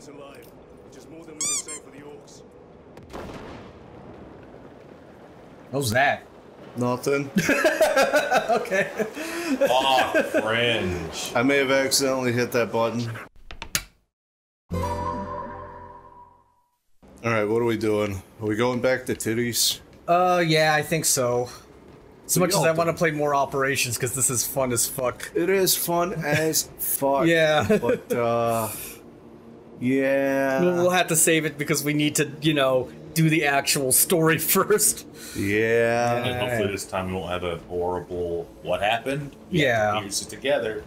us alive, which is more than we can say for the orks. What was that? Nothing. okay. Oh, fringe. I may have accidentally hit that button. Alright, what are we doing? Are we going back to titties? Uh, yeah, I think so. As much as I want to play more operations, because this is fun as fuck. It is fun as fuck. Yeah. But, uh. Yeah. We'll we'll have to save it because we need to, you know, do the actual story first. Yeah. And hopefully this time we won't have a horrible what happened. Yeah. Piece it together.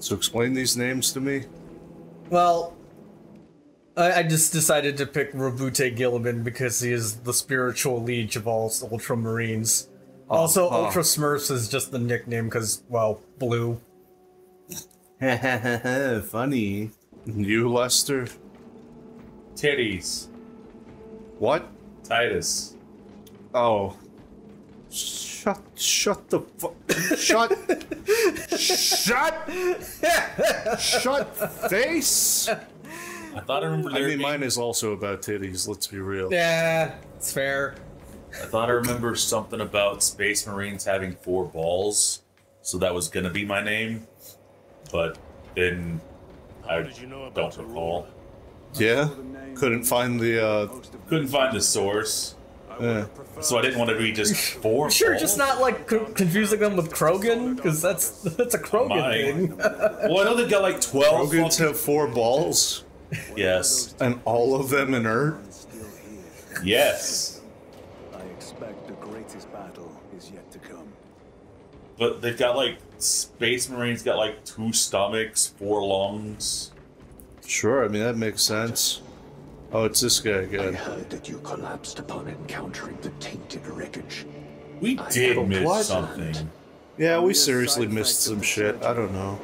So explain these names to me. Well, I, I just decided to pick Roboute Guilliman because he is the spiritual liege of all Ultramarines. Also, huh. Ultra Smurfs is just the nickname because, well, blue. Funny. You, Lester? Titties. What? Titus. Oh. Shut, shut the fu- shut, shut, shut face. I thought I remember I mean, being, mine is also about titties. Let's be real. Yeah, it's fair. I thought I remember something about Space Marines having four balls, so that was gonna be my name. But then I did you know about don't recall. Yeah. Couldn't find the. uh Couldn't find the source, eh. so I didn't want to be just four. Sure, balls. just not like co- confusing them with Krogan, because that's that's a Krogan My- thing. Well, I know they got like twelve. Rogans fucking- have four balls, Yes. and all of them inert. Yes. I expect the greatest battle is yet to come. But they've got like Space Marines got like two stomachs, four lungs. Sure, I mean that makes sense. Oh, it's this guy I again. heard that you collapsed upon encountering the tainted wreckage. We I did miss what? something. Yeah, we seriously missed some shit. I don't know.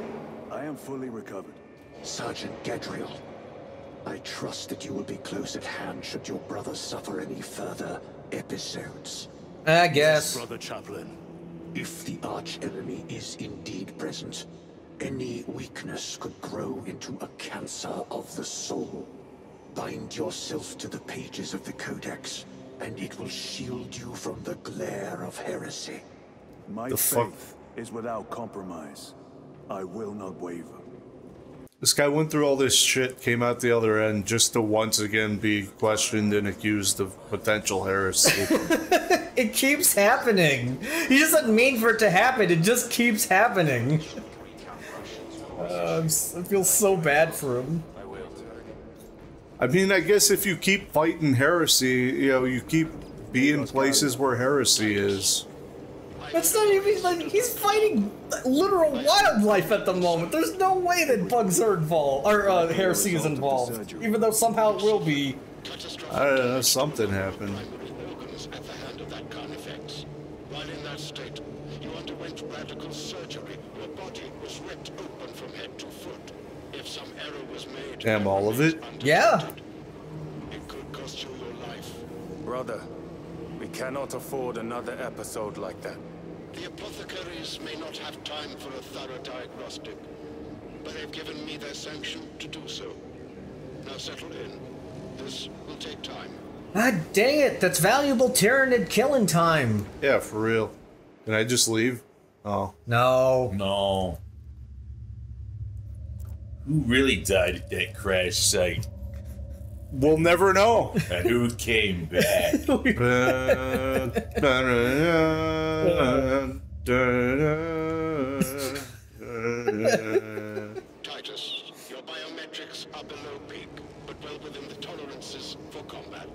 I am fully recovered. Sergeant Gadriel, I trust that you will be close at hand should your brother suffer any further episodes. I guess. Brother Chaplain. If the arch enemy is indeed present, any weakness could grow into a cancer of the soul. Bind yourself to the pages of the Codex, and it will shield you from the glare of heresy. My The fuck? faith is without compromise. I will not waver. This guy went through all this shit, came out the other end, just to once again be questioned and accused of potential heresy. It keeps happening. He doesn't mean for it to happen. It just keeps happening. Uh, I'm s- I feel so bad for him. I mean, I guess if you keep fighting heresy, you know, you keep being places where heresy is. That's not even like he's fighting literal wildlife at the moment. There's no way that bugs are involved or uh, heresy is involved, even though somehow it will be. I don't know, something happened. organs at the hand of that Carnifex. While in that state, you underwent radical surgery. Your body was ripped open from head to foot. If some error was made, Damn, all of it? Yeah. it could cost you your life. Brother, we cannot afford another episode like that. The apothecaries may not have time for a thorough diagnostic, but they've given me their sanction to do so. Now settle in. This will take time. God dang it! That's valuable Tyranid killing time. Yeah, for real. Can I just leave? Oh. No. No. Who really died at that crash site? We'll never know. And who came back? Titus, your biometrics are below peak, but well within the tolerances for combat.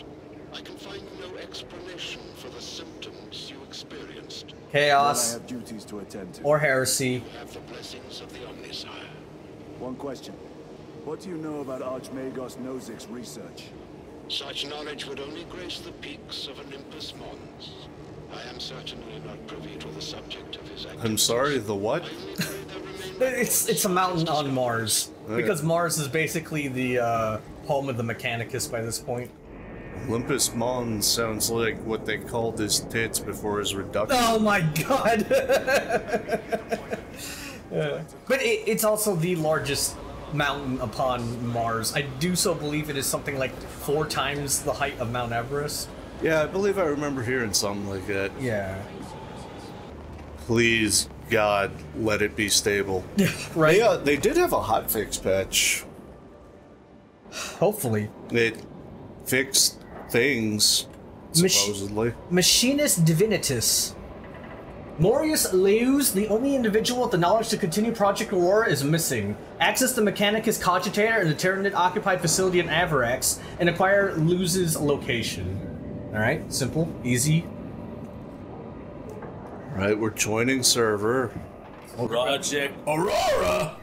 I can find no explanation for the symptoms you experienced. Then I Chaos have duties to attend to. or heresy. You have the blessings of the Omnissiah. One question. What do you know about Archmagos Nozik's research? Such knowledge would only grace the peaks of Olympus Mons. I am certainly not privy to the subject of his activities. I'm sorry, the what? I only pray there remain It's it's a mountain on Mars because Mars is basically the uh, home of the Mechanicus by this point. Olympus Mons sounds like what they called his tits before his reduction. Oh my god! Yeah. But it, it's also the largest mountain upon Mars. I do so believe it is something like four times the height of Mount Everest. Yeah, I believe I remember hearing something like that. Yeah. Please, God, let it be stable. Right? Yeah, they did have a hotfix patch. Hopefully. It fixed things, Mach- supposedly. Machinus Divinitus. Morius Leus, the only individual with the knowledge to continue Project Aurora, is missing. Access the Mechanicus Cogitator in the Tyranid occupied facility in Avarax and acquire Luz's location. Alright, simple, easy. Alright, we're joining server. Project Aurora!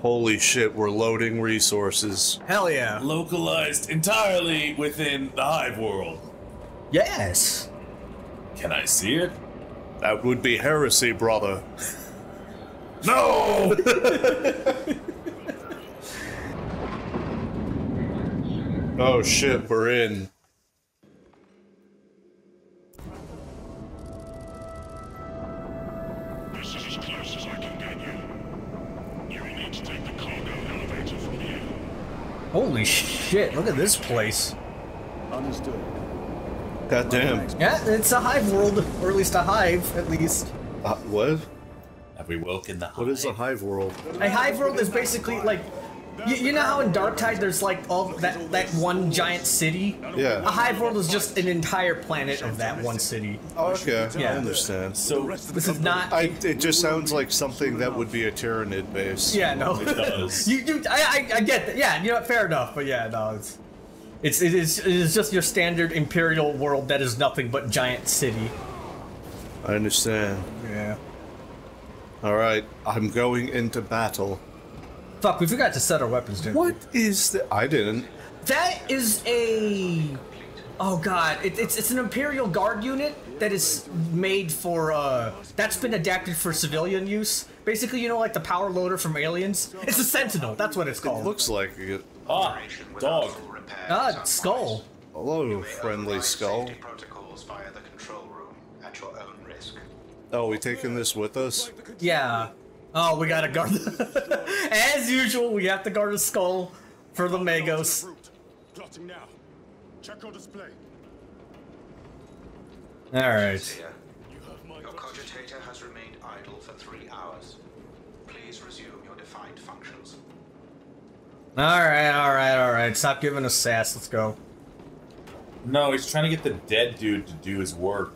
Holy shit, we're loading resources. Hell yeah. Localized entirely within the Hive world. Yes. Can I see it? That would be heresy, brother. no! oh shit, we're in. This is as close as I can get you. You will need to take the cargo elevator from here. Holy shit, look at this place. Understood. God damn. Yeah, it's a hive world, or at least a hive, at least. Uh, what? Have we woken the What is a Hive? hive world? A hive world is basically like, you, you know how in Darktide there's like all that that one giant city. Yeah. A hive world is just an entire planet of that one city. Oh, okay. I understand. So This is not. I, it just sounds like something that would be a Tyranid base. yeah, no. it does. you, you, I, I, I get that. Yeah, you know, fair enough. But yeah, no, it's, it's, it is, it is just your standard imperial world that is nothing but giant city. I understand. Yeah. Alright, I'm going into battle. Fuck, we forgot to set our weapons, didn't we? What is the. I didn't. That is a. Oh god, it, it's it's an Imperial Guard unit that is made for. uh That's been adapted for civilian use. Basically, you know, like the power loader from Aliens. It's a Sentinel. That's what it's called. Looks like it. Ah, dog. Ah, skull. Hello, friendly skull. Protocols via the control room at your own risk. Oh, we taking this with us? Yeah. Oh, we gotta guard. As usual, we have to guard the skull for the Magos. Plotting now. Check your display. All right. Here, your cogitator has remained idle for three hours. Please resume your defined functions. All right. All right. All right. Stop giving us sass. Let's go. No, he's trying to get the dead dude to do his work.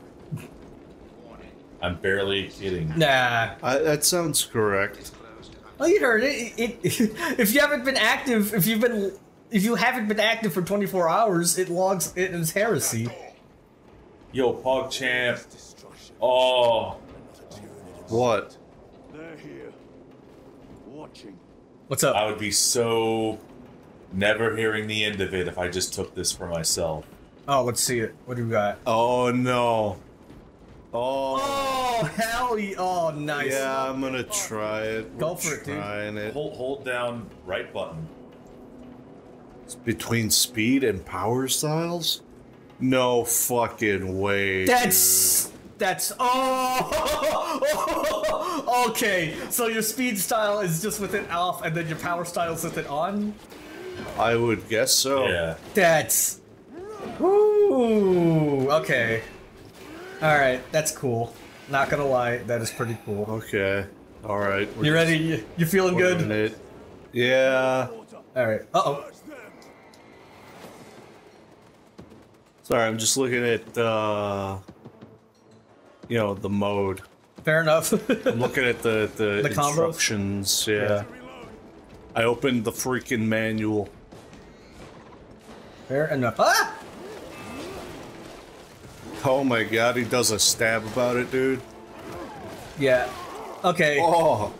I'm barely kidding. Nah. I, that sounds correct. Well, you heard it. It, it. If you haven't been active, if you've been, if you haven't been active for 24 hours, it logs it as heresy. Yo, PogChamp. Oh, What? They're here. Watching. What's up? I would be so never hearing the end of it if I just took this for myself. Oh, let's see it. What do we got? Oh no. Oh. Oh hell! yeah. Oh, nice. Yeah, I'm gonna try it. Go We're for it, dude. Trying it. Hold, hold down right button. It's between speed and power styles? No fucking way. That's that's oh. okay, so your speed style is just with it off, and then your power style is with it on. I would guess so. Yeah. That's. Ooh. Okay. All right, that's cool. Not gonna lie, that is pretty cool. Okay. All right. You ready? You- You feeling good? it. Yeah. All right. Uh oh. Sorry, I'm just looking at uh you know, the mode. Fair enough. I'm looking at the the, The combos? instructions. Yeah. I opened the freaking manual. Fair enough. Ah! Oh my god, he does a stab about it, dude. Yeah. Okay. Oh,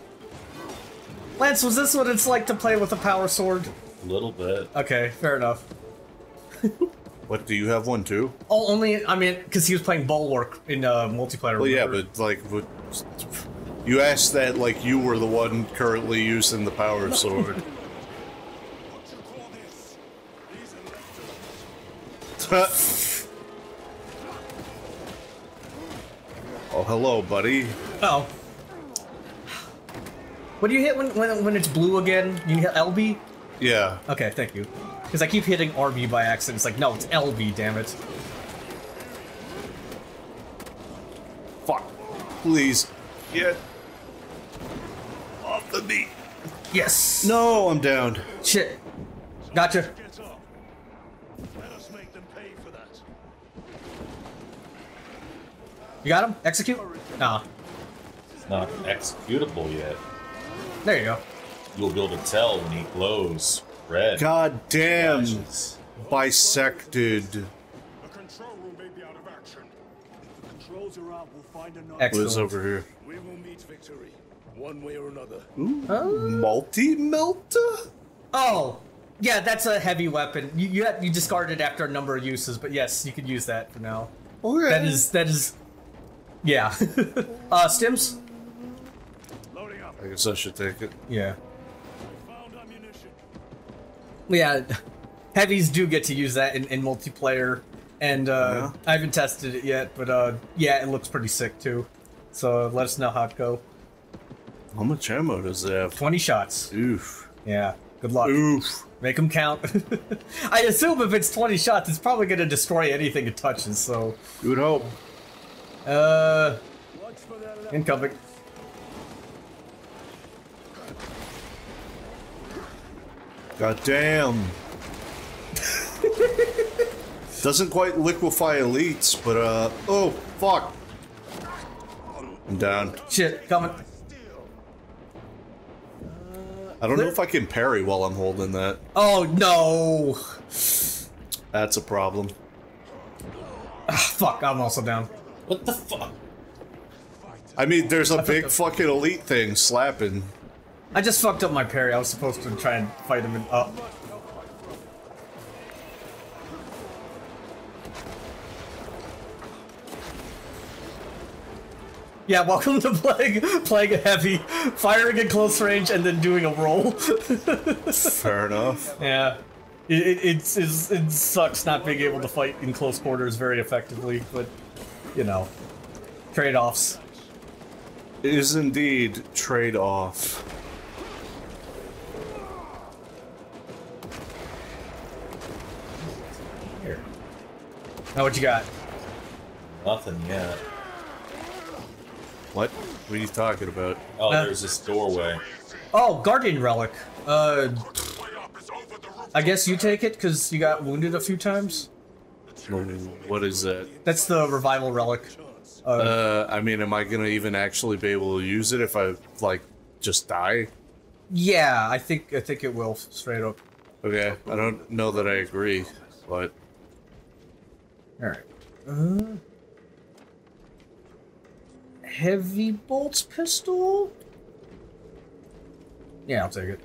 Lance, was this what it's like to play with a power sword? A little bit. Okay, fair enough. what do you have one too? Oh, only I mean, because he was playing Bulwark in uh, multiplayer. Well, yeah, but like, but you asked that like you were the one currently using the power sword. What you call this? These electors. oh, hello, buddy. oh, What do you hit when, when, when it's blue again? You hit LB? Yeah. Okay, thank you. Because I keep hitting RB by accident. It's like, no, it's LB, damn it. Fuck. Please. Get off the meat. Yes! No, I'm down. Shit. Gotcha. Let us make them pay for that. You got him? Execute? Nah. It's not executable yet. There you go. You'll be able to tell when he glows red. God damn. flashes. Bisected. The control room may be out of action. The controls are out. We'll find another. Excellent. is over here? We will meet victory, one way or another. Multi melta? Oh! Yeah, that's a heavy weapon. You, you, you discard it after a number of uses, but yes, you could use that for now. Okay. That is, that is... Yeah. uh, stims? Loading up. I guess I should take it. Yeah. Yeah, heavies do get to use that in, in multiplayer, and uh, I haven't tested it yet, but uh, yeah, it looks pretty sick too. So let us know how it go. How much ammo does it have? 20 shots. Oof. Yeah, good luck. Oof. Make them count. I assume if it's 20 shots, it's probably going to destroy anything it touches, so... You would hope. Uh, Watch for that left. incoming. God damn. Doesn't quite liquefy elites, but uh oh fuck. I'm down. Shit, coming. I don't know if I can parry while I'm holding that. Oh, no! That's a problem. Fuck, I'm also down. What the fuck? I mean, there's a big fucking elite thing slapping. I just fucked up my parry. I was supposed to try and fight him in up. Yeah, welcome to playing playing heavy, firing at close range and then doing a roll. Fair enough. yeah, it, it, it's, it's it sucks not being able to fight in close quarters very effectively, but you know, trade-offs. It is indeed trade Now what you got? Nothing yet. What? What are you talking about? Oh, Uh, there's this doorway. Oh, Guardian Relic. Uh, Way up is over the roof. I guess you take it because you got wounded a few times. What is that? That's the revival relic. Uh, I mean, am I gonna even actually be able to use it if I like just die? Yeah, I think I think it will straight up. Okay, I don't know that I agree, but All right. Uh, heavy bolts pistol. Yeah, I'll take it.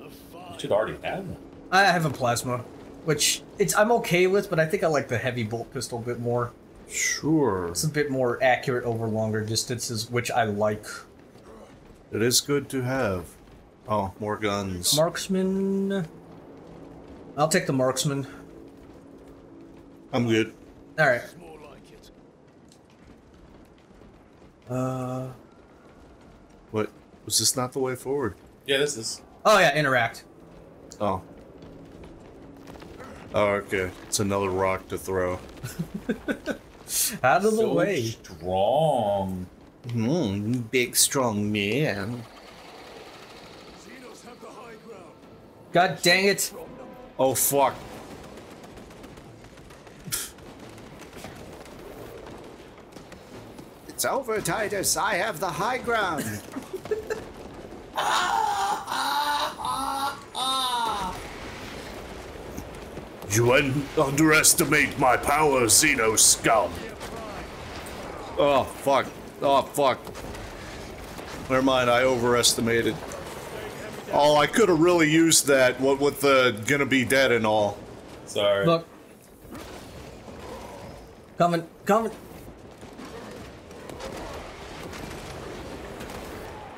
You should already have one. I have a plasma, which it's I'm okay with, but I think I like the heavy bolt pistol a bit more. sure, It's a bit more accurate over longer distances, which I like. it is good to have. Oh, more guns. Marksman. I'll take the marksman. I'm good. All right. More like it. Uh. What? Was this not the way forward? Yeah, this is. Oh yeah, interact. Oh. Oh, okay. It's another rock to throw. Out of the way. strong. Hmm, big strong man. Xenos have the high ground. God dang it. Oh fuck. It's over, Titus. I have the high ground. You un- underestimate my power, Xeno scum. Oh fuck. Oh fuck. Never mind, I overestimated. Oh, I could have really used that. What with the gonna be dead and all. Sorry. Look. Coming, coming.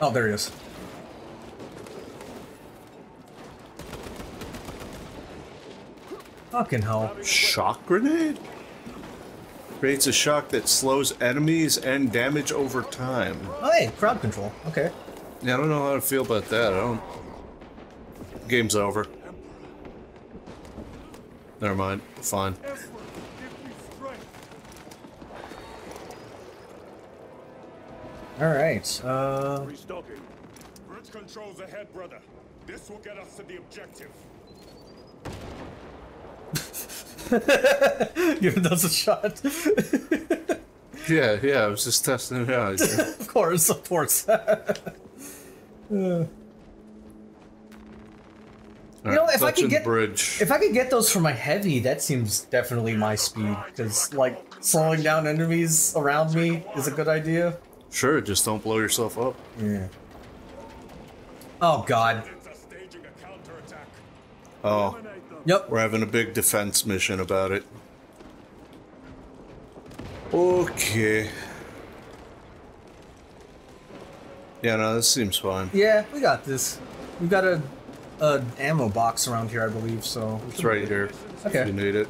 Oh, there he is. Fucking hell. Shock grenade? Creates a shock that slows enemies and damage over time. Oh, hey, crowd control. Okay. Yeah, I don't know how to feel about that. I don't. Game's over. Never mind. Fine. All right. Uh, Restocking. Bridge controls ahead, brother. This will get us to the objective. giving those a shot. Yeah, yeah. I was just testing it out. of course, of course. Uh, you know, if I could get- bridge. if I could get those for my heavy, that seems definitely my speed. Because like slowing down enemies around me is a good idea. Sure, just don't blow yourself up. Yeah. Oh God. It's a staging a counterattack. Oh, Yep. we're having a big defense mission about it. Okay. Yeah, no, this seems fine. Yeah, we got this. We've got a, a ammo box around here, I believe. So It's right here. Okay. If you need it.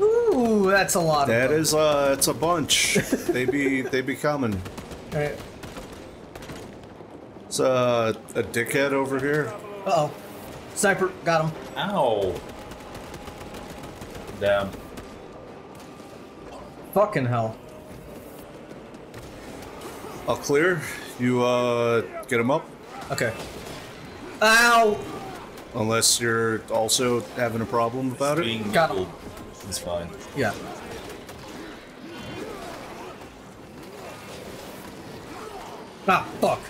Ooh, that's a lot. That of them. is, uh, it's a bunch. they be, they be coming. Alright. It's uh, a dickhead over here. Uh oh. Sniper, got him. Ow. Damn. Fucking hell. I'll clear. You, uh, get him up. Okay. Ow! Unless you're also having a problem about it. Being Got him. Healed is fine. Yeah. Ah, fuck.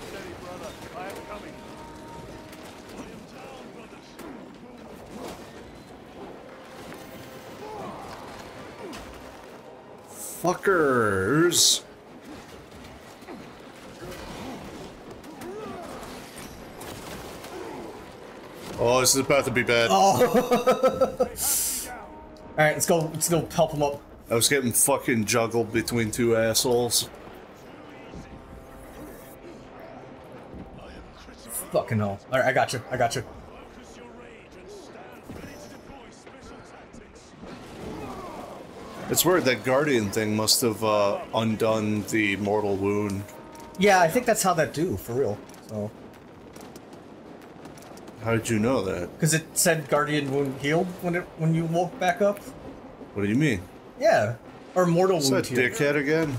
Fuckers. Oh, this is about to be bad. Alright, let's go let's go help him up. I was getting fucking juggled between two assholes. Fucking hell. Alright, I got you. I got you. Focus your rage and stand ready to deploy special tactics. It's weird that Guardian thing must have uh, undone the mortal wound. Yeah, I think that's how that do, for real. So How did you know that? because it said Guardian wound healed when it when you woke back up. What do you mean? Yeah. Or mortal Is wound that healed. dickhead again?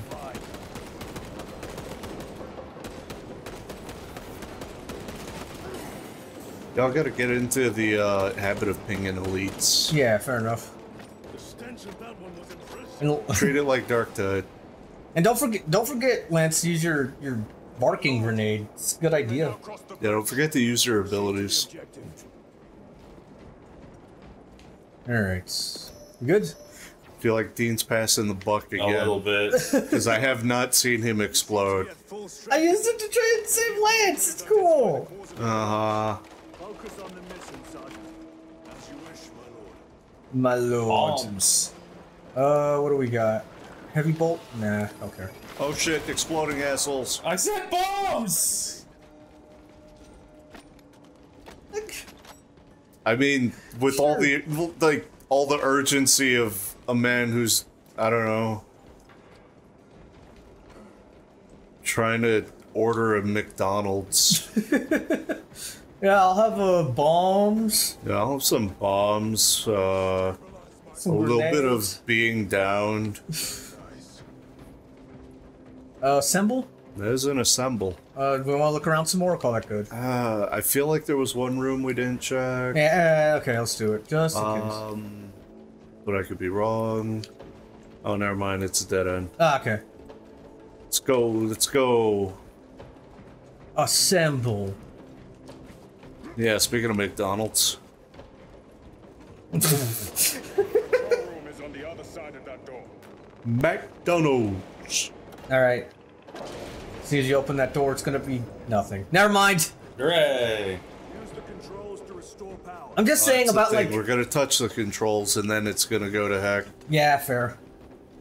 Y'all gotta get into the uh, habit of pinging elites. Yeah, fair enough. The stench of that one was impressive. Treat it like Darktide. and don't forget don't forget, Lance, use your your barking grenade. It's a good idea. Yeah, don't forget to use your abilities. Alright. Good? feel like Dean's passing the buck again. A little again. bit. Because I have not seen him explode. Get full strength. I used it to try and save Lance! It's cool! Uh huh. Focus on the mission, Sergeant. As you wish, my lord. My lord. Bombs. Uh, what do we got? Heavy bolt? Nah, okay. Oh shit, exploding assholes. I said bombs! I mean, with all the, like, all the urgency of a man who's, I don't know, trying to order a McDonald's. Yeah, I'll have uh, bombs. yeah, I'll have some bombs, uh, Some a little bit of being downed. Uh, symbol? There's an assemble. Uh, do we want to look around some more or call that good? Uh, I feel like there was one room we didn't check. Yeah, uh, okay, let's do it. Just in case. Um, but I could be wrong. Oh, never mind. It's a dead end. Ah, okay. Let's go. Let's go. Assemble. Yeah. Speaking of McDonald's, Control room is on the other side of that door. McDonald's. Alright. As soon as you open that door, it's gonna be nothing. Never mind! Hooray! Use the controls to restore power. I'm just oh, saying about, like. we're gonna touch the controls and then it's gonna go to heck. Yeah, fair.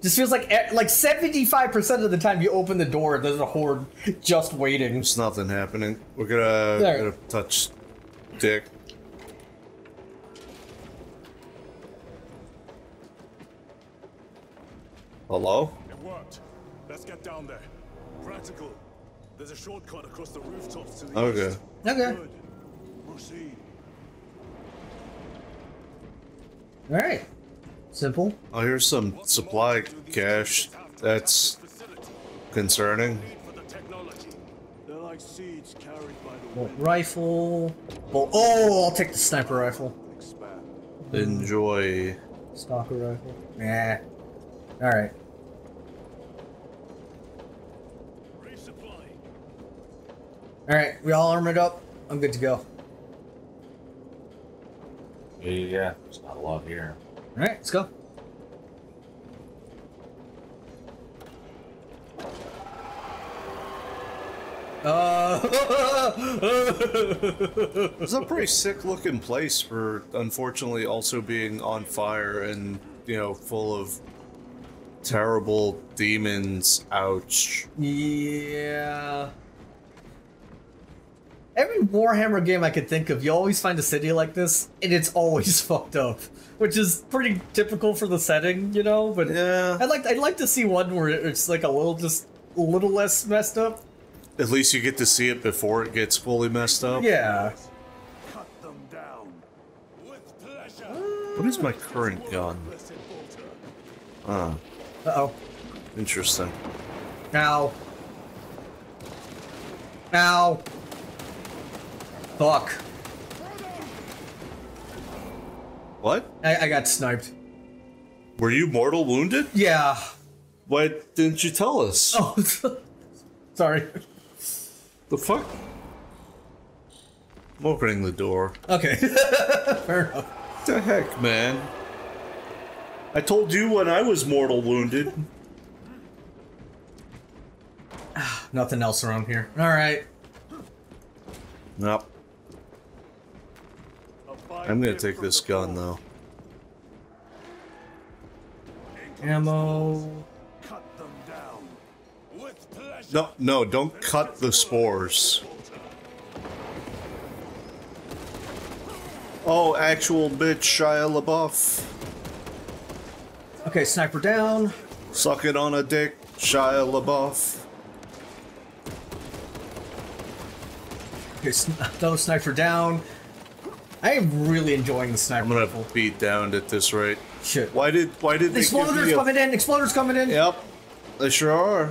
Just feels like e- like 75% of the time you open the door, there's a horde just waiting. There's nothing happening. We're gonna, There. gonna touch Dick. Hello? It worked. Let's get down there. Press Radical. There's a shortcut across the rooftops to the Okay. east. Okay. Good. Proceed. Alright. Simple. Oh, here's some supply cache. That's concerning. For the technology. They're like seeds carried by the Bolt rifle. Bolt. Oh, I'll take the sniper rifle. Enjoy. Stalker rifle. Yeah. Alright. Resupply. Alright, we all armored up. I'm good to go. Yeah, yeah, yeah. There's not a lot here. Alright, let's go. Uh, It's a pretty sick looking place for unfortunately also being on fire and, you know, full of terrible demons. Ouch. yeah. Every Warhammer game I could think of, you always find a city like this, and it's always fucked up, which is pretty typical for the setting, you know. But Yeah. I'd like I'd like to see one where it's like a little just a little less messed up. At least you get to see it before it gets fully messed up. Yeah. Cut them down. With pleasure. What is my current gun? Ah, Uh oh. interesting. Now. Ow. Fuck. What? I, I got sniped. Were you mortal wounded? Yeah. Why didn't you tell us? Oh, sorry. The fuck? I'm opening the door. Okay. Fair enough. What the heck, man? I told you when I was mortal wounded. Nothing else around here. All right. Nope. I'm gonna take this gun though. Ammo. Cut them down. With. No, no, don't cut the spores. Oh, actual bitch Shia LaBeouf. Okay, sniper down. Suck it on a dick, Shia LaBeouf. Okay, no sniper down. I am really enjoying the sniper I'm gonna rifle. beat downed at this rate. Shit. Why did why did they Exploders coming in. Exploders coming in. Yep, they sure are.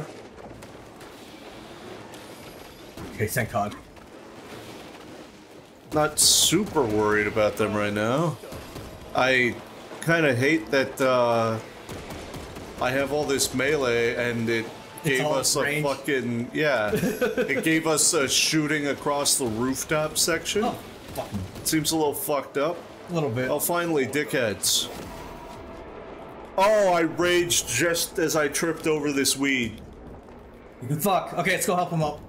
Okay, thank God. Not super worried about them right now. I kind of hate that uh, I have all this melee and it gave us a range. fucking yeah. it gave us a shooting across the rooftop section. Oh, Seems a little fucked up. a little bit. Oh, finally, dickheads. Oh, I raged just as I tripped over this weed. Fuck. Okay, let's go help him up.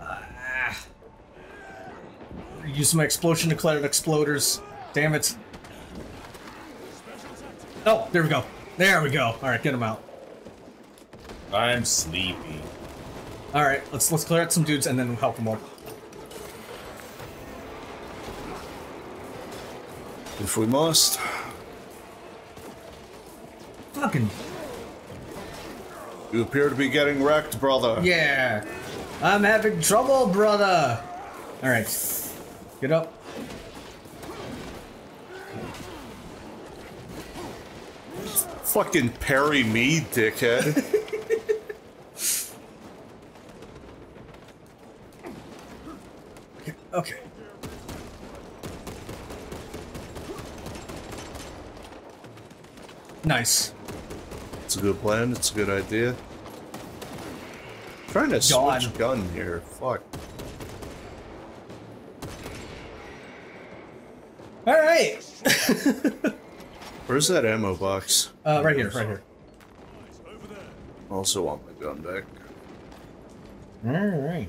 Ah. Use my explosion to clear declared exploders. Damn it. Oh, there we go. There we go. All right, get him out. I'm sleepy. All right, let's let's clear out some dudes and then help them up. If we must. Fucking You appear to be getting wrecked, brother. yeah. I'm having trouble, brother. All right, get up. Fucking parry me, dickhead. Okay. Nice. It's a good plan. It's a good idea. trying to God. switch gun here. Fuck. All right. Where's that ammo box? Uh, right here, right here. Also want my gun back. All right.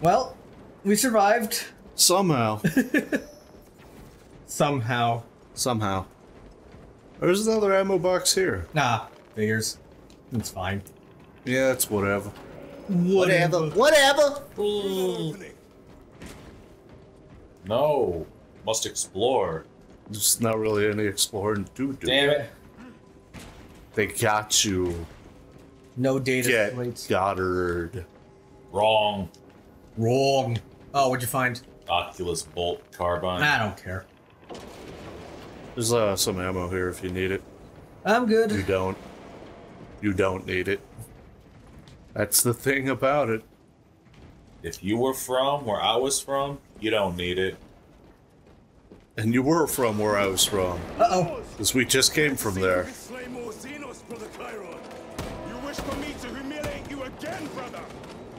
Well, we survived Somehow. somehow. Somehow. There's another ammo box here. Nah, figures. It's fine. Yeah, it's whatever. Whatever. Whatever. No. Must explore. There's not really any exploring to do. Damn it. They got you. No data. Get Wait. Goddard. Wrong. Wrong. Oh, what'd you find? Oculus Bolt Carbine. I don't care. There's uh, some ammo here if you need it. I'm good. You don't. You don't need it. That's the thing about it. If you were from where I was from, you don't need it. And you were from where I was from. Uh oh. Because we just came from there. if we slay more Xenos, brother Chairon. You wish for me to humiliate you again, brother?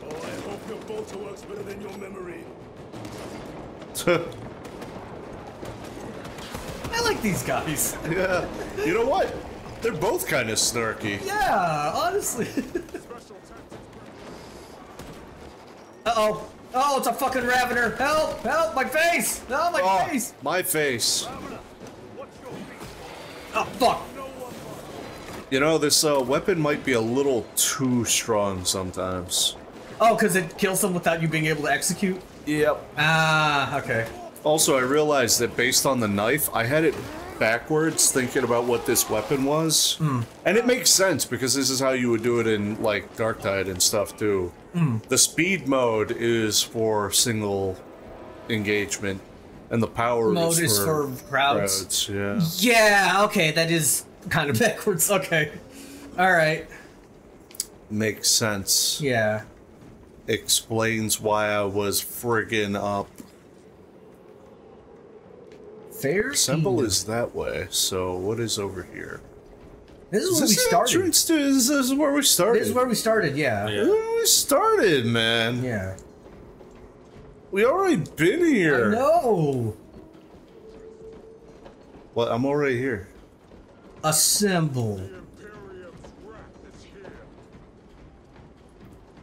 Oh, I hope your bolter works better than your memory. I like these guys. yeah. You know what? They're both kind of snarky. Yeah, honestly. uh oh. Oh, it's a fucking Ravener. Help! Help! My face! No, my Oh, face! my face. Oh, fuck. You know, this uh, weapon might be a little too strong sometimes. Oh, because it kills them without you being able to execute? Yep. Ah, okay. Also, I realized that based on the knife, I had it backwards thinking about what this weapon was. Hmm. And it makes sense because this is how you would do it in like Darktide and stuff too. Hmm. The speed mode is for single engagement and the power Mode is, is for, for crowds. Yeah. Yeah, okay, that is kind of backwards. Okay. Alright. Makes sense. Yeah. Explains why I was friggin' up. Fair Symbol is that way, so what is over here? This is Is where we this the started. to- This this is where we started. This is where we started, yeah. This is where we started, man. Yeah. We already been here. No! What? I'm already here. Assemble.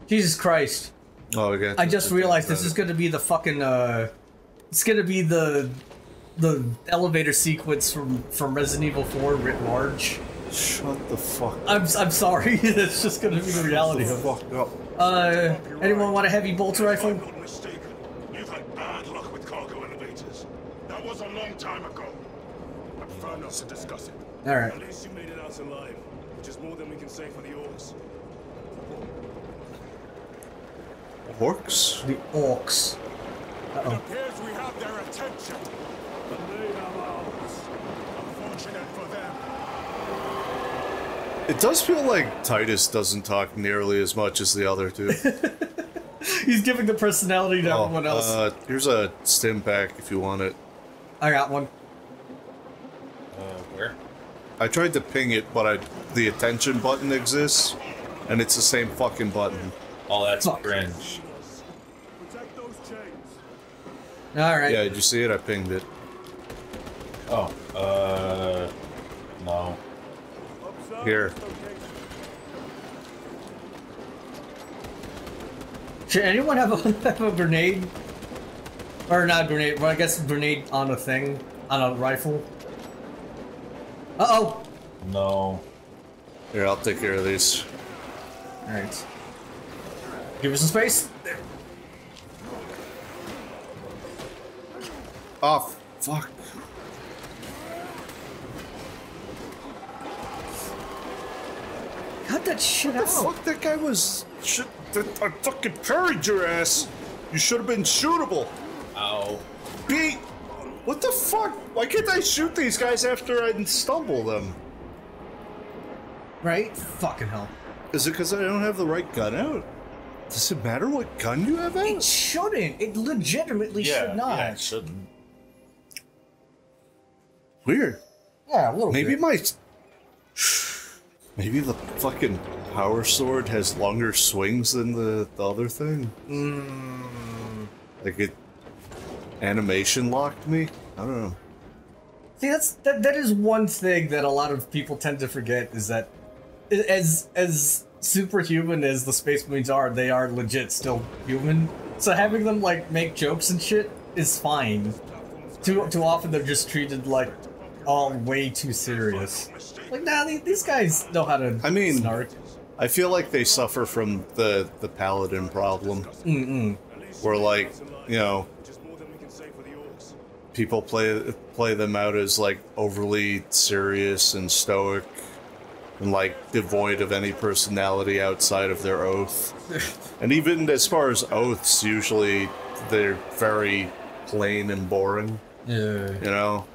Jesus Christ. Oh, I got. I just realized this is gonna be the fucking uh it's gonna be the the elevator sequence from from Resident Evil 4 writ large. Shut the fuck. I'm I'm sorry, that's just gonna be the reality of it. Fuck up. Uh anyone want a heavy bolter rifle? I'm not mistaken. You've had bad luck with cargo elevators. That was a long time ago. I prefer not to discuss it. Alright. At least you made it out alive, which is more than we can say for the orks. Orks? The orks. It Uh-oh. appears we have their attention, but they have ours. Unfortunate for them. It does feel like Titus doesn't talk nearly as much as the other two. He's giving the personality to everyone else. Uh, here's a stim pack if you want it. I got one. Uh, where? I tried to ping it, but I the attention button exists, and it's the same fucking button. Oh, that's Fuck. cringe. Protect those chains. Alright. Yeah, did you see it? I pinged it. Oh, uh, no. Here. this. Should anyone have a, have a grenade? Or not grenade, well I guess grenade on a thing. On a rifle. Uh oh! No. Here, I'll take care of these. Alright. Give us some space. Oh, fuck. Cut that shit The out. fuck, that guy was. Shit, that, I fucking parried your ass. You should have been shootable. Ow. Pete, what the fuck? Why can't I shoot these guys after I stumble them? Right? Fucking hell. Is it because I don't have the right gun out? Does it matter what gun you have out? It shouldn't. It legitimately Yeah, should not. yeah, it shouldn't. Weird. Yeah, a little Maybe bit. my. Maybe the fucking power sword has longer swings than the, the other thing? Hmm. Like it. Animation locked me? I don't know. See, that's that. That is one thing that a lot of people tend to forget is that, as as superhuman as the Space Marines are, they are legit still human. So having them like make jokes and shit is fine. Too too often they're just treated like all way too serious. Like nah, these, guys know how to. I mean- snark. I feel like they suffer from the the paladin problem, Mm-mm. where like you know Just more than we can say for the orks. people play play them out as like overly serious and stoic, and like devoid of any personality outside of their oath. and even as far as oaths, usually they're very plain and boring. Yeah. You know,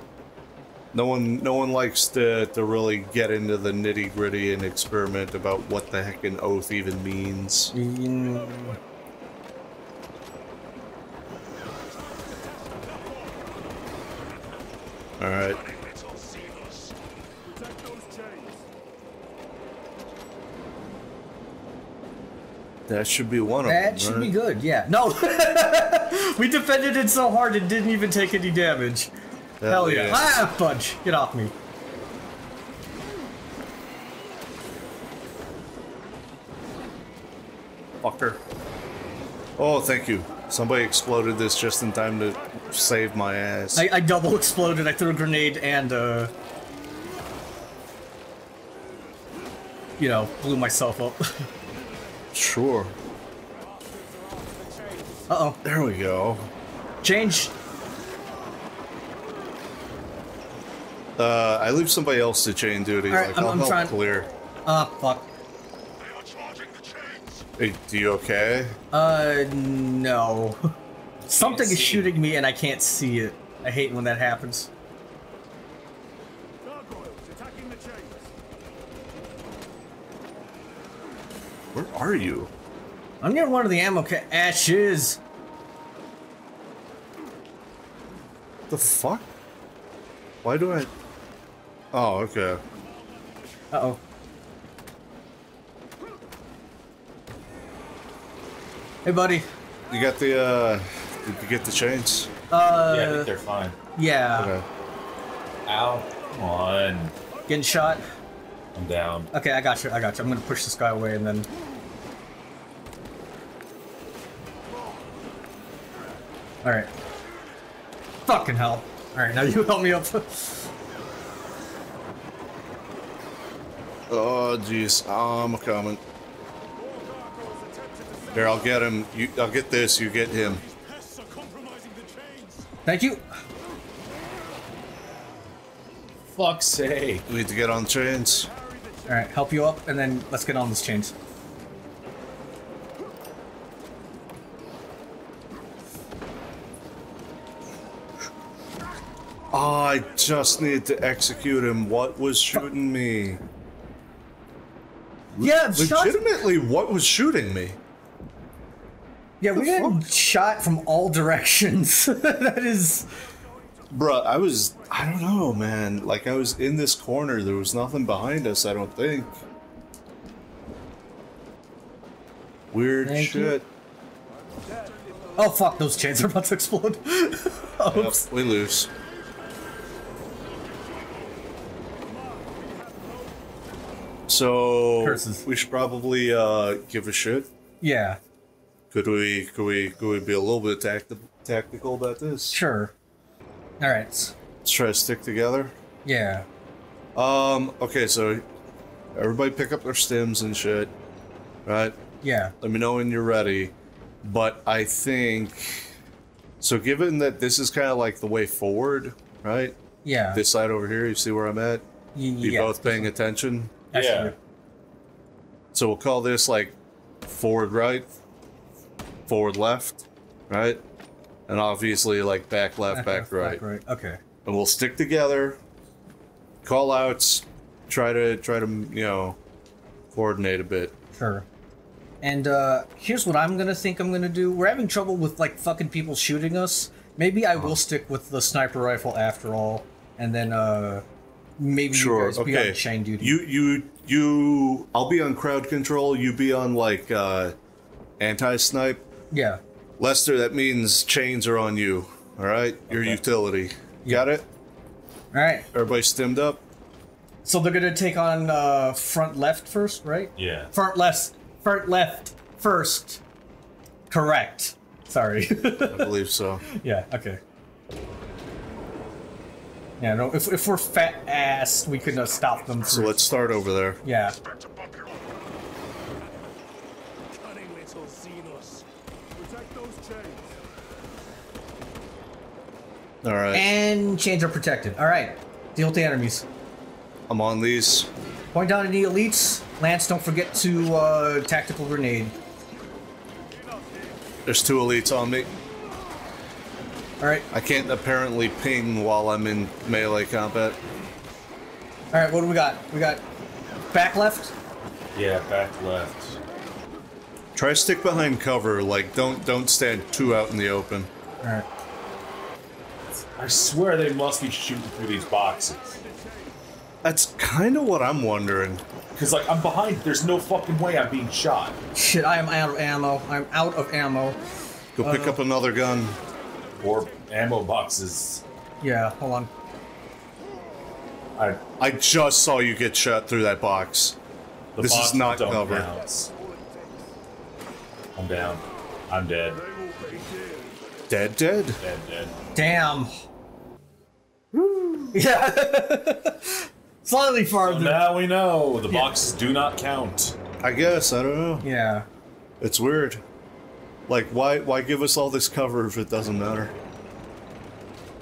no one no one likes to to really get into the nitty gritty and experiment about what the heck an oath even means. Mm, All right. Protect those chains. That should be one of them. That should right? be good. Yeah. No. we defended it so hard it didn't even take any damage. Hell, yeah. yes. Ah, fudge. Get off me. Fucker. Oh, thank you. Somebody exploded this just in time to save my ass. I, I double exploded. I threw a grenade and, uh. You know, blew myself up. Sure. uh oh. There we go. Change. Uh, I leave somebody else to chain duty. All right, like, I'm- I'll I'm help trying- clear. Ah, fuck. They are charging the chains. Hey, do you okay? Uh, no. Something is shooting me and I can't see it. I hate when that happens. Gargoyles attacking the chains. Where are you? I'm near one of the ammo ca- ashes. The fuck? Why do I? Oh, okay. Uh oh. Hey, buddy. You got the uh? Did you get the chains? yeah, I Uh, think they're fine. yeah. Okay. Ow. Come on. Getting shot. I'm down. Okay, I got you. I got you. I'm gonna push this guy away and then. All right. Fucking hell. All right, now you help me up. Oh, jeez. I'm coming. Here, I'll get him. You, I'll get this. You get him. Pests are compromising the chains. Thank you. Fuck's sake. We need to get on trains. All right, help you up, and then let's get on these chains. Oh, I just need to execute him. What was shooting me? Yeah. Legitimately, what was shooting me? Yeah, we got shot from all directions. that is. Bruh, I was. I don't know, man. Like, I was in this corner. There was nothing behind us, I don't think. Weird Thank you. shit. Oh fuck! Those chains are about to explode. Yep, we lose. So Curses. we should probably uh, give a shit. Yeah. Could we? Could we? Could we be a little bit tacti- tactical about this? Sure. All right. Let's try to stick together. Yeah. Um. Okay. So everybody pick up their stims and shit. Right. Yeah. Let me know when you're ready. But I think so. Given that this is kind of like the way forward, right? Yeah. This side over here. You see where I'm at? You yeah. both paying attention? Actually, So we'll call this like forward right, forward left, right? And obviously like back left, back, right. right. Okay. And we'll stick together, call outs, try to try to you know coordinate a bit. Sure. And uh here's what I'm gonna think I'm gonna do. We're having trouble with like fucking people shooting us. Maybe I will stick with the sniper rifle after all, and then uh maybe you Sure, guys be okay. on chain duty. You you you I'll be on crowd control, you be on like uh anti snipe. yeah. Lester, that means chains are on you. Alright? Your utility. Got it? All right. Everybody stimmed up? So they're gonna take on uh front left first, right? Yeah. Front left. Front left first. Correct. Sorry. I believe so. yeah. Okay. Yeah. No. If if we're fat ass, we could uh, stop them. So first. let's start over there. Yeah. Cunning little Xenos. Protect those chains. Alright. And chains are protected. All right. Deal with the enemies. I'm on these. Point down any elites. Lance, don't forget to uh, tactical grenade. There's two elites on me. All right, I can't apparently ping while I'm in melee combat. all right. What do we got? We got back left. Yeah, back left. Try to stick behind cover. Like, don't don't stand too out in the open. All right. I swear they must be shooting through these boxes. That's kind of what I'm wondering. Cause like I'm behind. There's no fucking way I'm being shot. Shit, I am out of ammo. I'm out of ammo. Go pick uh, up another gun. Or ammo boxes. Yeah, hold on. I I just saw you get shot through that box. the This is not don't covered. count. I'm down. I'm dead. Dead, dead. Dead, dead. Damn. Yeah. Slightly So farther. now we know the boxes do not count. I guess I don't know. Yeah. It's weird. Like, why why give us all this cover if it doesn't matter?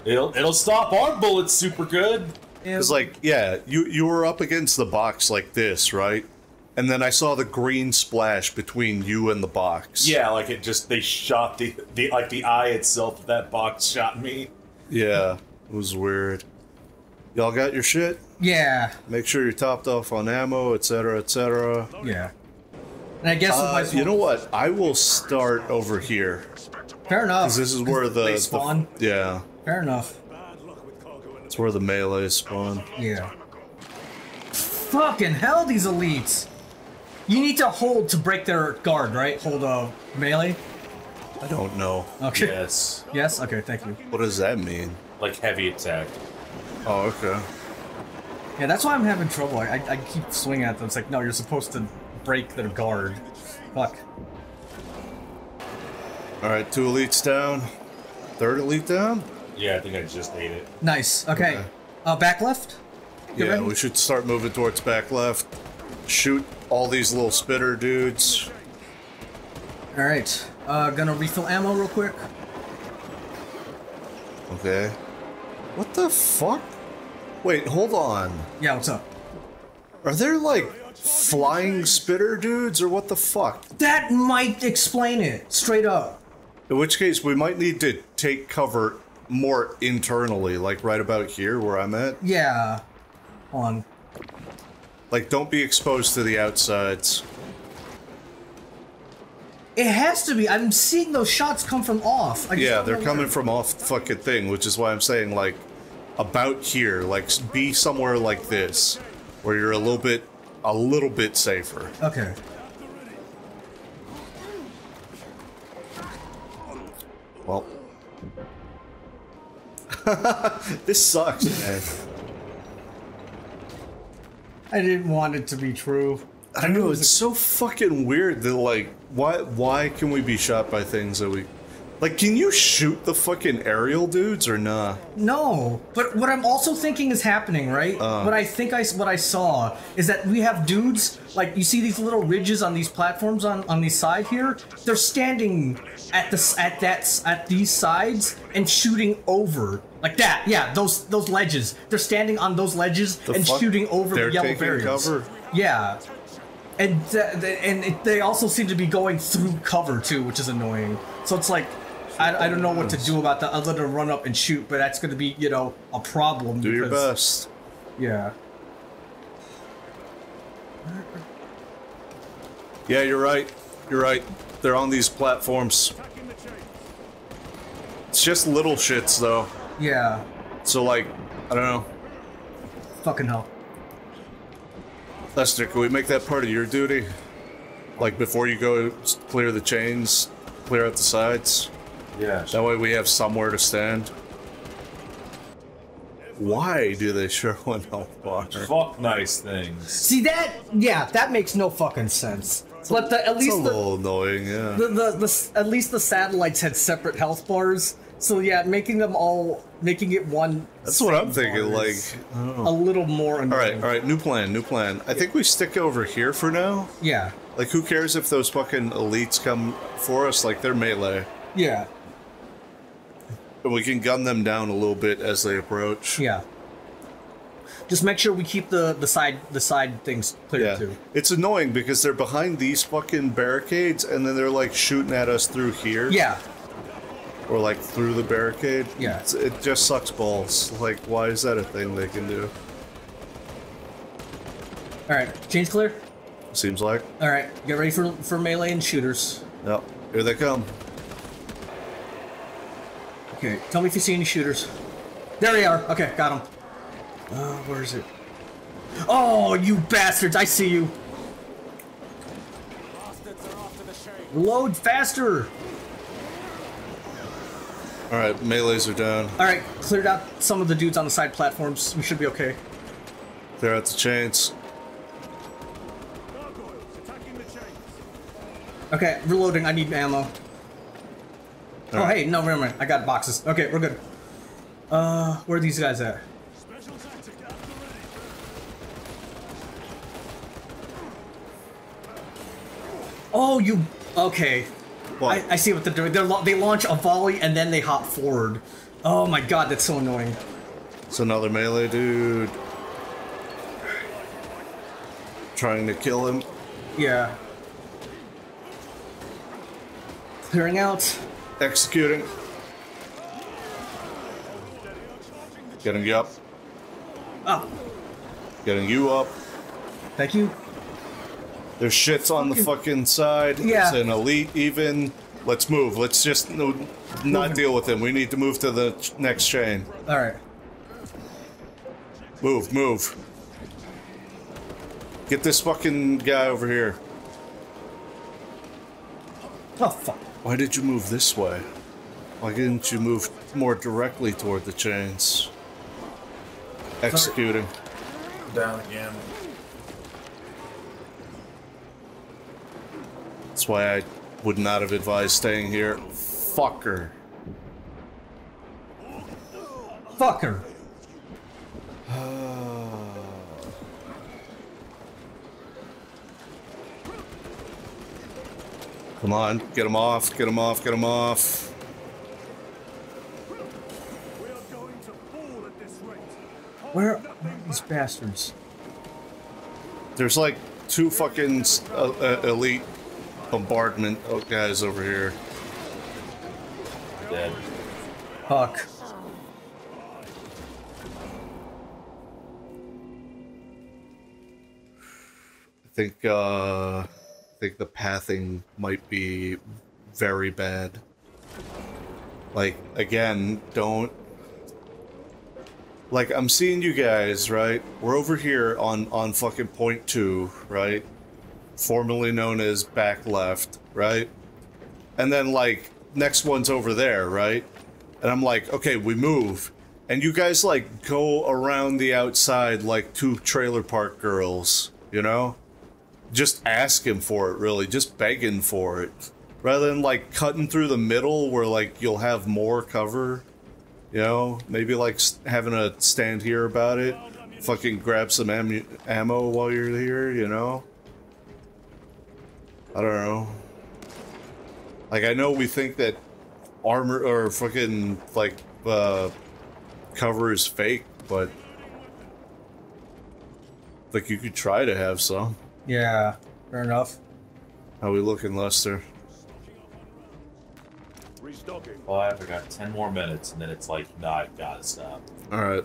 It'll it'll stop our bullets super good. It's like, yeah, you you were up against the box like this, right? And then I saw the green splash between you and the box. Yeah, like it just they shot the the like the eye itself of that box shot me. Yeah, it was weird. Y'all got your shit? Yeah. Make sure you're topped off on ammo, etc., etc. Yeah. And I guess with my Uh, you know what? I will start over here. Fair enough. 'Cause this is where the, They the- spawn. yeah, Fair enough. it's where the melee spawn. Yeah. Fucking hell, these elites. You need to hold to break their guard, right? Hold a melee. I don't know. Okay. Yes. Yes. Okay. Thank you. What does that mean? Like heavy attack. Oh, okay. Yeah, that's why I'm having trouble. I, I, I keep swinging at them. It's like, no, you're supposed to break their guard. Fuck. All right, two elites down. Third elite down. Yeah, I think I just ate it. Nice. Okay. Okay. Uh, back left. You yeah, ready? we should start moving towards back left. Shoot all these little spitter dudes. All right. Uh, gonna refill ammo real quick. Okay. What the fuck? Wait, hold on. Yeah. What's up? Are there like flying spitter dudes or what the fuck? That might explain it. Straight up. In which case, we might need to take cover more internally, like right about here where I'm at. Yeah. Hold on. Like, don't be exposed to the outsides. It has to be. I'm seeing those shots come from off. I Yeah, they're coming from off the fucking thing, which is why I'm saying, like, about here. Like, be somewhere like this, where you're a little bit, a little bit safer. Okay. Well. this sucks, man. I didn't want it to be true. I don't know. It's so fucking weird that like, why why can we be shot by things that we, like, can you shoot the fucking aerial dudes or nah? No, but what I'm also thinking is happening, right? Uh. what I think I what I saw is that we have dudes like you see these little ridges on these platforms on on the side here. They're standing at the at that at these sides and shooting over like that. Yeah, those those ledges. They're standing on those ledges The and shooting over They're the yellow barriers. cover? Yeah. And th- and it, they also seem to be going through cover too, which is annoying. So it's like, I, I don't know what to do about that other than run up and shoot, but that's going to be you know a problem. Do your best. Yeah. Yeah, you're right. You're right. They're on these platforms. It's just little shits though. Yeah. So like, I don't know. Fucking hell. Lester, can we make that part of your duty? Like before you go clear the chains, clear out the sides. Yeah. That way we have somewhere to stand. Why do they show an health bar? Fuck nice things. See that? Yeah, that makes no fucking sense. But the, at It's a least the, little annoying, yeah. the, the, the at least the satellites had separate health bars. So yeah, making them all making it one. That's what I'm thinking. Like, is I don't a little more All right, annoying. all right. New plan, new plan. I think we stick over here for now. Yeah. Like, who cares if those fucking elites come for us? Like, they're melee. Yeah. We can gun them down a little bit as they approach. Yeah. Just make sure we keep the the side the side things clear Yeah. too. It's annoying because they're behind these fucking barricades and then they're like shooting at us through here. Yeah. Or like through the barricade. Yeah. It's- it just sucks balls. Like, why is that a thing they can do? All right, change clear. Seems like. All right, get ready for for melee and shooters. Yep. Here they come. Okay, tell me if you see any shooters. There they are. Okay, got them. Uh, where is it? Oh, you bastards! I see you. Load faster. Alright, melees are down. All right, cleared out some of the dudes on the side platforms. We should be okay. They're at the chains. Gargoyles attacking the chains. Okay, reloading. I need ammo. Oh, Alright. hey, no, mind. I got boxes. Okay, we're good. Uh, where are these guys at? Special tactic at the ready. Oh, you. Okay. What? I, I see what they're doing. They're, they launch a volley and then they hop forward. Oh my god, that's so annoying. It's another melee dude. Trying to kill him. Yeah. Clearing out. Executing. Getting you up. Ah, Getting you up. thank you. There's shits on the fucking side. Yeah. It's an elite even. Let's move. Let's just no, not deal with him. We need to move to the next chain. Alright. Move, move. Get this fucking guy over here. Oh, fuck. Why did you move this way? Why didn't you move more directly toward the chains? Executing. Down again. That's why I would not have advised staying here. Fucker. Fucker. Come on, get him off, get him off, get him off. We are going to fall at this rate. Where are these bastards? There's like two fucking uh, uh, elite bombardment guys over here. Dead. Fuck. I think uh I think the pathing might be very bad. Like again, don't like I'm seeing you guys, right? We're over here on on fucking point 2, right? Formerly known as back left, right? And then like next one's over there, right? And I'm like, okay, we move. And you guys like go around the outside like two trailer park girls, you know? Just asking for it, really, just begging for it. Rather than like cutting through the middle where like you'll have more cover, you know? Maybe like having a stand here about it. Fucking grab some ammu- ammo while you're here, you know? I don't know. Like I know we think that armor or fucking like uh cover is fake, but like you could try to have some. Yeah, fair enough. How we looking, Lester? Restocking. Well, I've got 10 more minutes, and then it's like, nah, I've gotta stop. All right.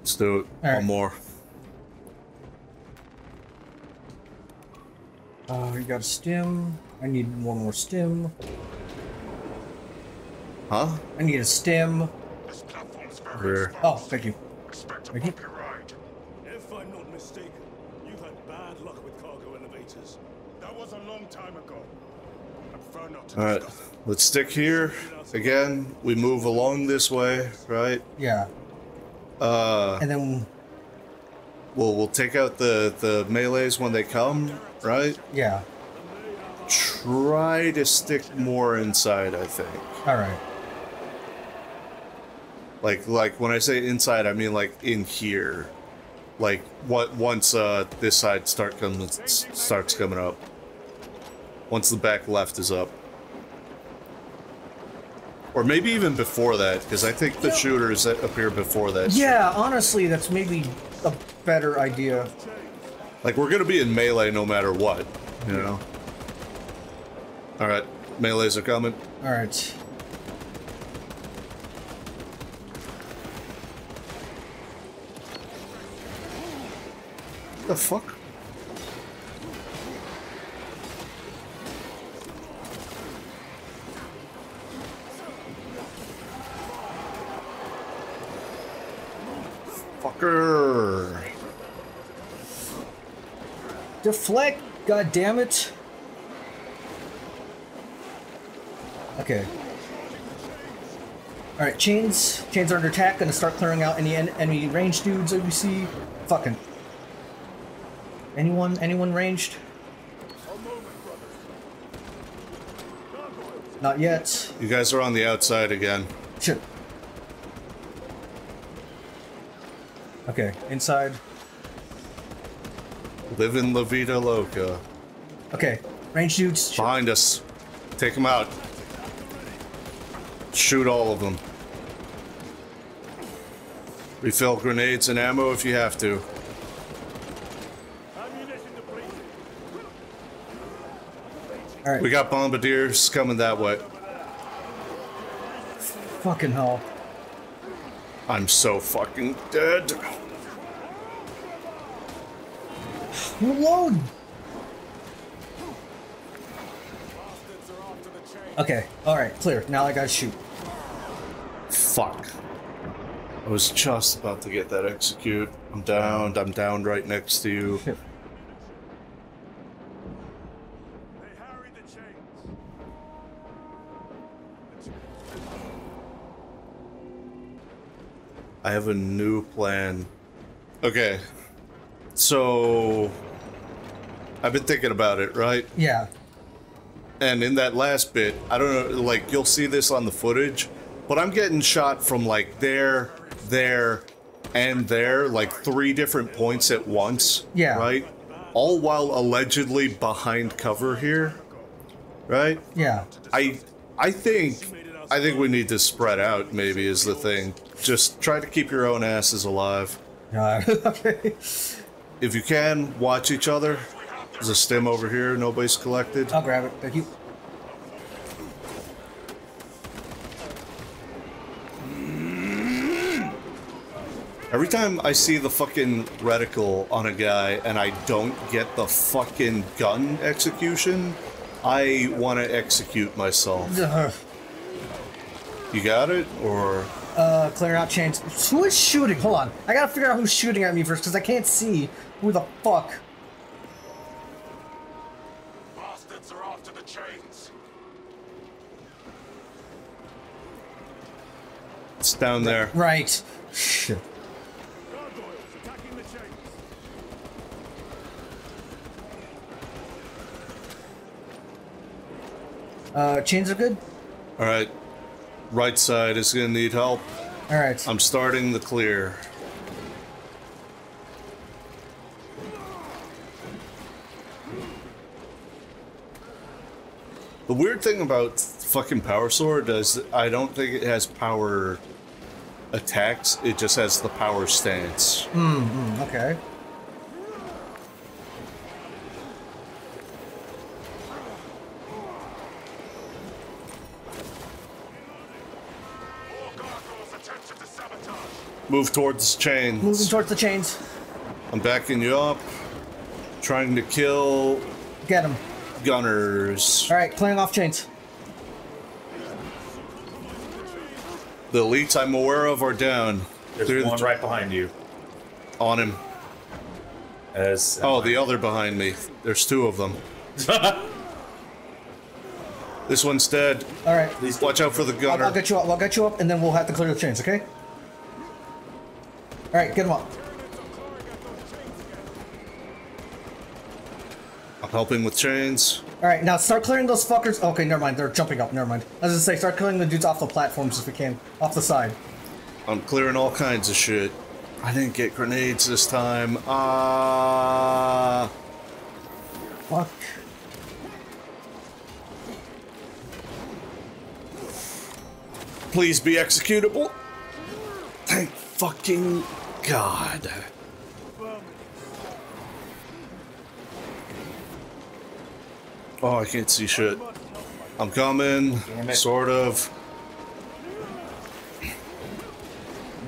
Let's do it. All right. One more. Uh, you got a stim. I need one more stim. Huh? I need a stim. This Where? Oh, thank you. Thank you. bumpy ride. If I'm not mistaken, you've had bad luck with cargo elevators. That was a long time ago. I prefer not to All right. Let's stick here. Again, we move along this way, right? Yeah. Uh, And then, we'll we'll take out the the melees when they come, right? yeah. Try to stick more inside, I think. Alright. Like like when I say inside, I mean like in here. Like what once uh this side start comes starts coming up. Once the back left is up. Or maybe even before that, because I think the shooters that appear before that. Yeah, honestly, that's maybe a better idea. Like, we're gonna be in melee no matter what, you know? Alright, melees are coming. Alright. The fuck? Deflect, god damn it. Okay. Alright, chains. Chains are under attack. Gonna start clearing out any en enemy ranged dudes that we see. Fucking. Anyone? Anyone ranged? Not yet. You guys are on the outside again. Shit. Okay, inside. Living La Vida Loca. Okay, Range dudes. Behind us. Take them out. Shoot all of them. Refill grenades and ammo if you have to. Alright, We got bombardiers coming that way. fucking hell. I'm so fucking dead. Reload! Okay, alright, clear. Now I gotta shoot. Fuck. I was just about to get that execute. I'm downed, I'm downed right next to you. Shit. They harry the chains. I have a new plan. Okay. So I've been thinking about it, right? Yeah. And in that last bit, I don't know, like you'll see this on the footage, but I'm getting shot from like there, there, and there, like three different points at once. Yeah. Right? All while allegedly behind cover here. Right? Yeah. I I think I think we need to spread out maybe is the thing. Just try to keep your own asses alive. Uh, okay. If you can, watch each other. There's a stim over here, nobody's collected. I'll grab it. Thank you. Every time I see the fucking reticle on a guy and I don't get the fucking gun execution, I want to execute myself. You got it? Or. Uh, clear out chains. Who is shooting? Hold on. I gotta figure out who's shooting at me first, because I can't see who the fuck. Bastards are after the chains. It's down there. Right. Shit. Gargoyles attacking the chains. Uh, chains are good? Alright. Right side is gonna need help. Alright. I'm starting the clear. The weird thing about fucking Power Sword is I don't think it has power attacks, it just has the power stance. Hmm, hmm, okay. All attention to sabotage. Move towards the chains. Moving towards the chains. I'm backing you up. Trying to kill Get him. gunners. Alright, clearing off chains. The elites I'm aware of are down. There's They're one right behind you. on him. As uh, Oh, the other behind me. There's two of them. This one's dead. Alright. Please Watch out for the I'll, gunner. I'll get you up. I'll get you up, and then we'll have to clear the chains, okay? Alright, get him up. I'm helping with chains. Alright, now start clearing those fuckers. Okay, never mind. They're jumping up. Never mind. As I was gonna say, start clearing the dudes off the platforms if we can. Off the side. I'm clearing all kinds of shit. I didn't get grenades this time. Ah. Fuck. Please be executable. Thank fucking God. Oh, I can't see shit. I'm coming. Sort of.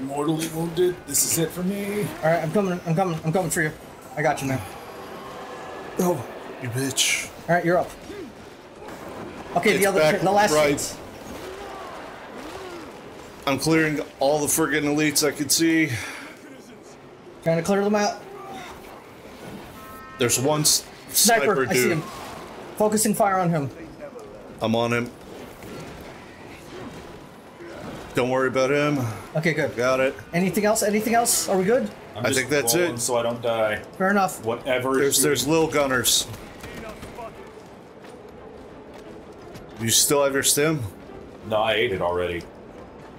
Mortally wounded. This is it for me. All right, I'm coming. I'm coming. I'm coming for you. I got you, man. Oh, you bitch. All right, you're up. Okay, It's the other, back the last right. hits. I'm clearing all the friggin' elites I could see. Trying to clear them out. There's one s- Sniper, sniper I see dude. Him. Focusing fire on him. I'm on him. Don't worry about him. Okay, good. Got it. Anything else? Anything else? Are we good? I'm I think that's it. So I don't die. Fair enough. Whatever. There's there's shooting- little gunners. You still have your stim? No, I ate it already.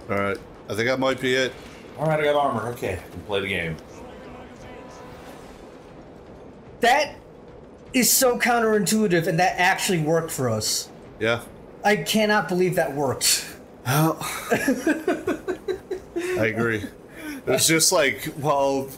All right. I think that might be it. All right, I got armor. Okay, I can play the game. That is so counterintuitive, and that actually worked for us. Yeah. I cannot believe that worked. Well, I agree. It's just like, well,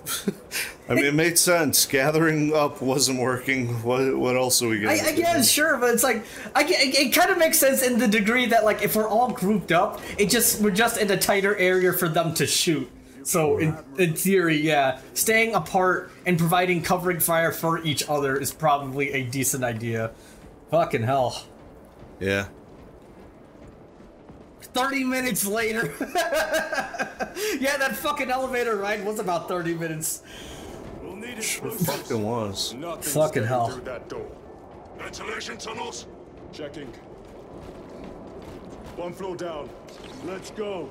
I mean, it made sense. Gathering up wasn't working. What what else are we gonna? I, I guess, sure, but it's like, I, ge- it, kind of makes sense in the degree that, like, if we're all grouped up, it just we're just in a tighter area for them to shoot. So, in, in theory, yeah, staying apart and providing covering fire for each other is probably a decent idea. Fucking hell. Yeah. 30 minutes later. yeah, that fucking elevator ride was about 30 minutes. We'll need It explosives. fucking was. Nothing's Fucking hell. Through that door. Ventilation tunnels. Checking. One floor down. Let's go.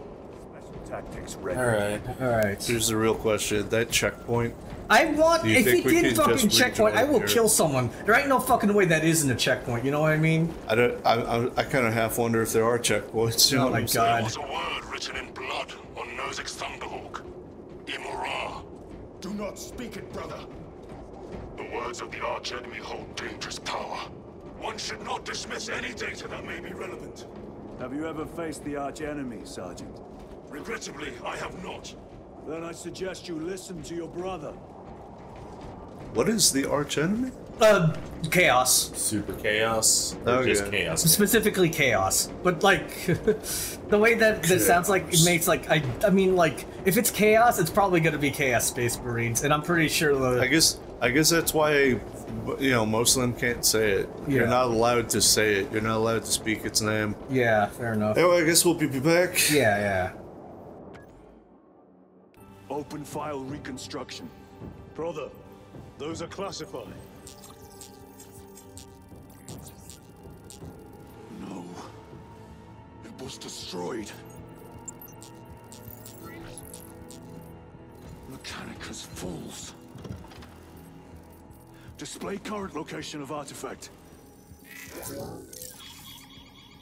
Special tactics ready. All right. Alright. Here's the real question: that checkpoint. I want, Do you if think he did can fucking checkpoint, I will here? kill someone. There ain't no fucking way that isn't a checkpoint, you know what I mean? I don't. I I, I kind of half wonder if there are checkpoints. You oh know Oh what my God. There was a word written in blood on Nozik's Thunderhawk. Imurah. Do not speak it, brother. The words of the archenemy hold dangerous power. One should not dismiss any data that may be relevant. Have you ever faced the arch enemy, Sergeant? Regrettably, I have not. Then I suggest you listen to your brother. What is the arch enemy? Uh, chaos. Super chaos. Oh, just yeah. chaos. Specifically chaos. But, like, the way that this sounds like, it makes, like, I, I mean, like, if it's chaos, it's probably gonna be Chaos Space Marines, and I'm pretty sure the... I guess. I guess that's why, you know, most of them can't say it. You're not allowed to say it. You're not allowed to speak its name. Yeah, fair enough. Anyway, I guess we'll be back. Yeah, yeah. Open file reconstruction. Brother, those are classified. No. It was destroyed. Mechanicus fools. Display current location of artifact.